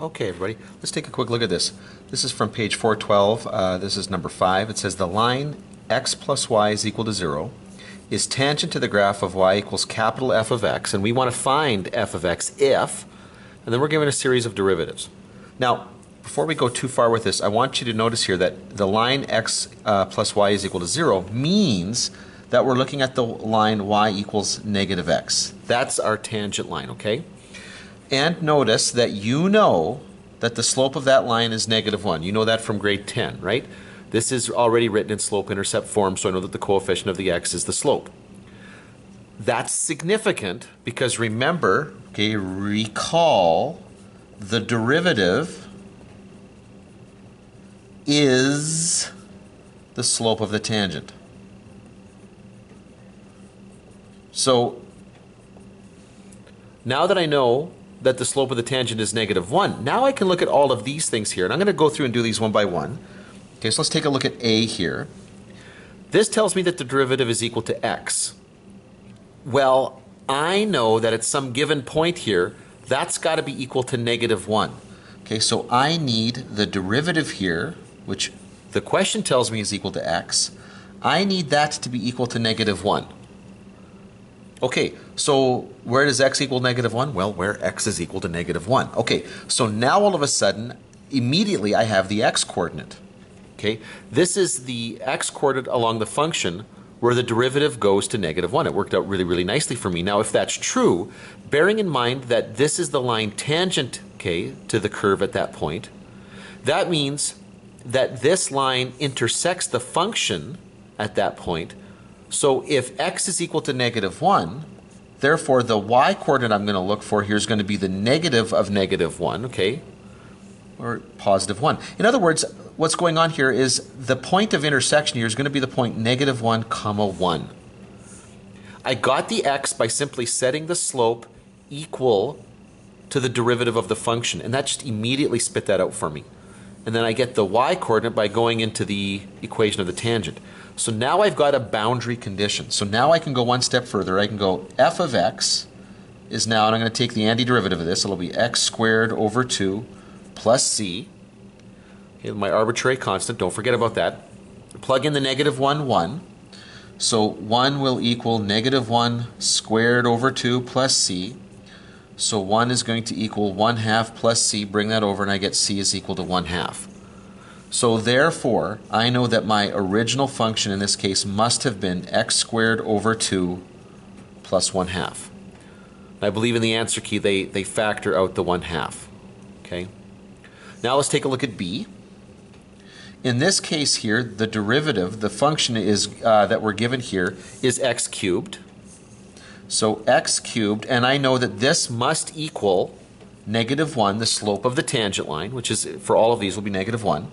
Okay, everybody, let's take a quick look at this. This is from page 412. Uh, this is number 5. It says the line x plus y is equal to 0 is tangent to the graph of y equals capital F of x, and we want to find f of x if, and then we're given a series of derivatives. Now, before we go too far with this, I want you to notice here that the line x uh, plus y is equal to 0 means that we're looking at the line y equals negative x. That's our tangent line, okay? And notice that you know that the slope of that line is negative 1. You know that from grade 10, right? This is already written in slope-intercept form, so I know that the coefficient of the x is the slope. That's significant because remember, okay, recall the derivative is the slope of the tangent. So now that I know that the slope of the tangent is negative 1, now I can look at all of these things here. And I'm going to go through and do these one by one. Okay, so let's take a look at a here. This tells me that the derivative is equal to x. Well, I know that at some given point here, that's got to be equal to negative 1. Okay, so I need the derivative here, which the question tells me is equal to x. I need that to be equal to negative 1. Okay, so where does x equal negative 1? Well, where x is equal to negative 1. Okay, so now all of a sudden, immediately I have the x coordinate. Okay, this is the x coordinate along the function where the derivative goes to negative 1. It worked out really, really nicely for me. Now, if that's true, bearing in mind that this is the line tangent, okay, to the curve at that point, that means that this line intersects the function at that point. So if x is equal to negative 1, therefore the y coordinate I'm going to look for here is going to be the negative of negative 1, okay, or positive 1. In other words, what's going on here is the point of intersection here is going to be the point negative 1 comma 1. I got the x by simply setting the slope equal to the derivative of the function, and that just immediately spit that out for me. And then I get the y coordinate by going into the equation of the tangent. So now I've got a boundary condition. So now I can go one step further. I can go f of x is now, and I'm going to take the antiderivative of this, it'll be x squared over 2 plus c Okay, my arbitrary constant, don't forget about that. Plug in the negative 1, 1. So 1 will equal negative 1 squared over 2 plus c. So 1 is going to equal 1 half plus c. Bring that over and I get c is equal to 1 half. So therefore, I know that my original function in this case must have been x squared over 2 plus 1 half. I believe in the answer key they, they factor out the 1 half. Okay. Now let's take a look at b. In this case here, the derivative, the function is uh, that we're given here is x cubed. So x cubed, and I know that this must equal negative 1, the slope of the tangent line, which is for all of these will be negative 1.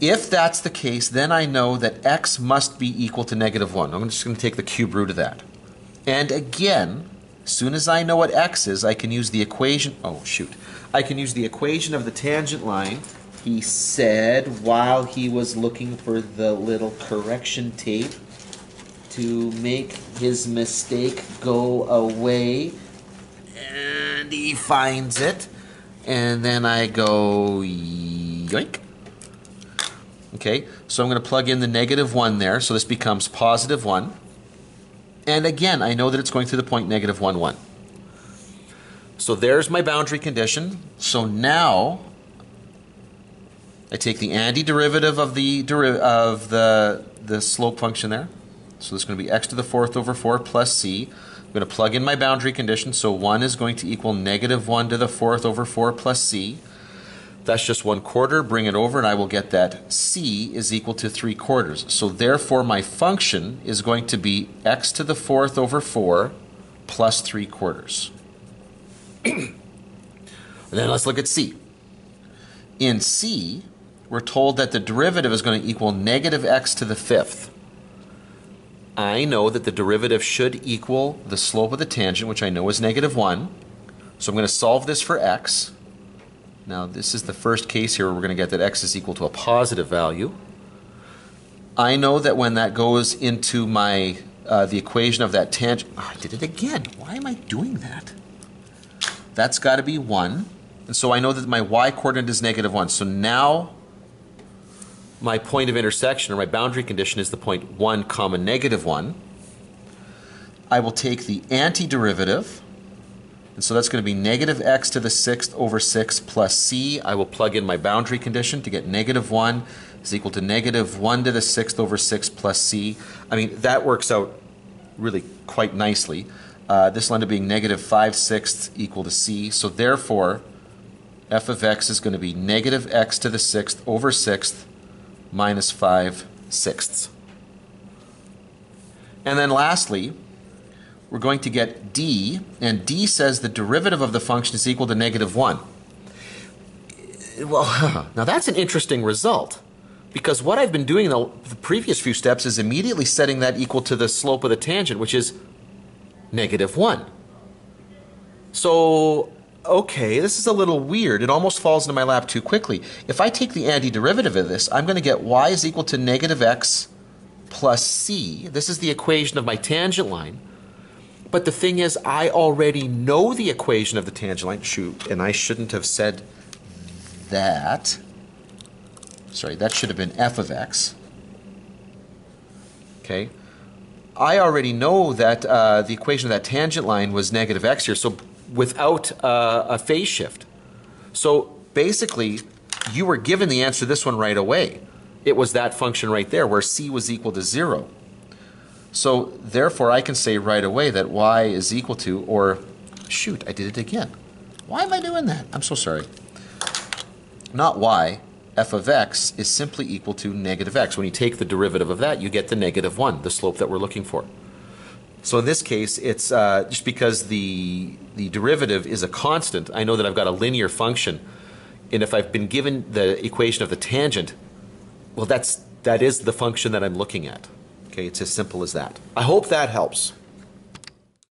If that's the case, then I know that x must be equal to negative 1. I'm just going to take the cube root of that. And again, as soon as I know what x is, I can use the equation. Oh, shoot. I can use the equation of the tangent line he said while he was looking for the little correction tape to make his mistake go away. And he finds it. And then I go yoink. Okay, so I'm going to plug in the negative 1 there. So this becomes positive 1. And again, I know that it's going through the point negative 1, 1. So there's my boundary condition. So now I take the antiderivative of the of the the slope function there. So this is going to be x to the fourth over 4 plus c. I'm going to plug in my boundary condition. So 1 is going to equal negative 1 to the fourth over 4 plus c. That's just 1 quarter. Bring it over and I will get that c is equal to 3 quarters. So therefore my function is going to be x to the fourth over 4 plus 3 quarters. and then let's look at c. In c, we're told that the derivative is going to equal negative x to the fifth. I know that the derivative should equal the slope of the tangent, which I know is negative 1. So I'm going to solve this for x. Now, this is the first case here where we're going to get that x is equal to a positive value. I know that when that goes into my, uh, the equation of that tangent, oh, I did it again. Why am I doing that? That's got to be 1. And so I know that my y coordinate is negative 1. So now my point of intersection or my boundary condition is the point 1 comma negative 1. I will take the antiderivative, and so that's going to be negative x to the sixth over 6 plus c. I will plug in my boundary condition to get negative 1 is equal to negative 1 to the sixth over 6 plus c. I mean, that works out really quite nicely. Uh, this will end up being negative 5 sixths equal to c. So therefore, f of x is going to be negative x to the sixth over sixth minus 5 sixths. And then lastly, we're going to get d, and d says the derivative of the function is equal to negative 1. Well, now that's an interesting result because what I've been doing in the, the, previous few steps is immediately setting that equal to the slope of the tangent, which is negative 1. So, okay, this is a little weird. It almost falls into my lap too quickly. If I take the antiderivative of this, I'm going to get y is equal to negative x plus c. This is the equation of my tangent line. But the thing is, I already know the equation of the tangent line. Shoot, and I shouldn't have said that. Sorry, that should have been f of x. Okay. I already know that uh, the equation of that tangent line was negative x here, so without uh, a phase shift. So basically, you were given the answer to this one right away. It was that function right there where c was equal to 0. So therefore, I can say right away that y is equal to, or shoot, I did it again. Why am I doing that? I'm so sorry. Not y, f of x is simply equal to negative x. When you take the derivative of that, you get the negative 1, the slope that we're looking for. So in this case, it's uh, just because the, the derivative is a constant, I know that I've got a linear function. And if I've been given the equation of the tangent, well, that's, that is the function that I'm looking at. Okay, it's as simple as that. I hope that helps.